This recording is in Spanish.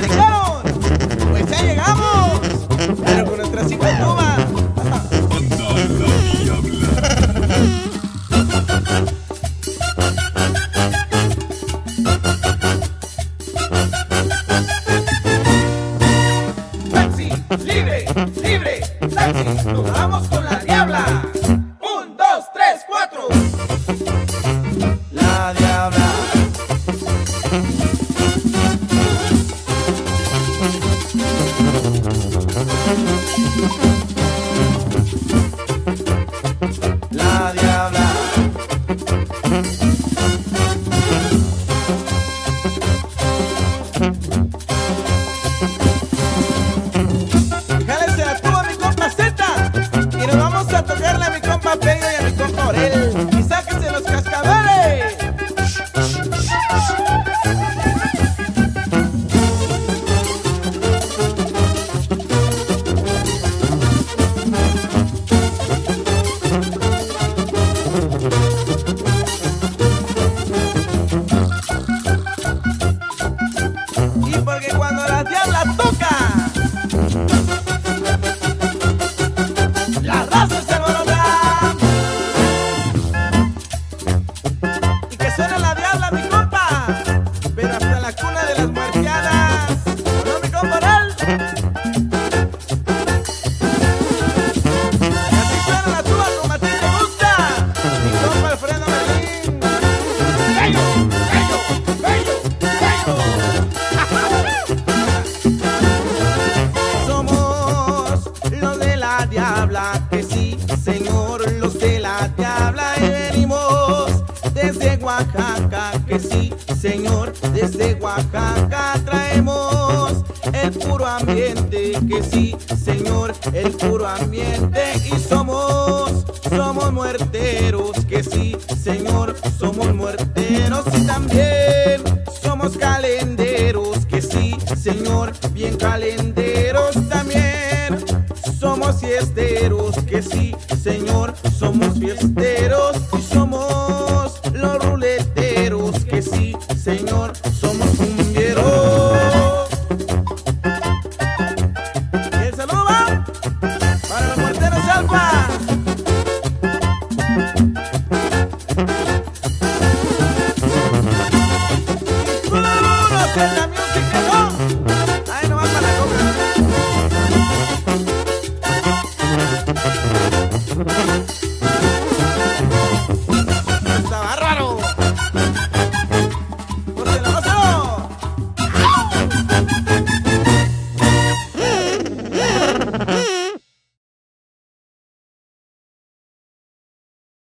dijeron? Pues ya llegamos. Pero con nuestras cinco cubas. Taxi, libre, libre, taxi, nos vamos con la diabla. Un, dos, tres, cuatro. La diabla. La diabla. Jálese la tuba mi compa Z Y nos vamos a tocarle a mi compa Pedro y a mi compa cuando la diabla toca señor, los de la diabla. Y venimos desde Oaxaca, que sí, señor, desde Oaxaca traemos el puro ambiente, que sí, señor, el puro ambiente. Y somos, somos muerteros, que sí, señor, somos muerteros y también somos calenderos, que sí, señor, bien calenderos sí, señor, somos fiesteros y somos los ruleteros, que sí, señor, somos